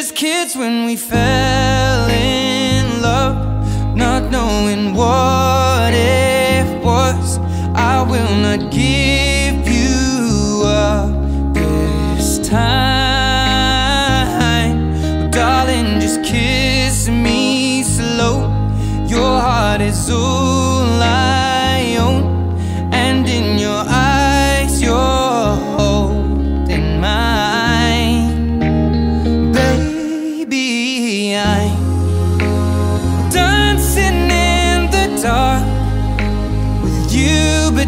Just kids when we fell in love, not knowing what it was. I will not give you up this time. But darling, just kiss me slow. Your heart is all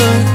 good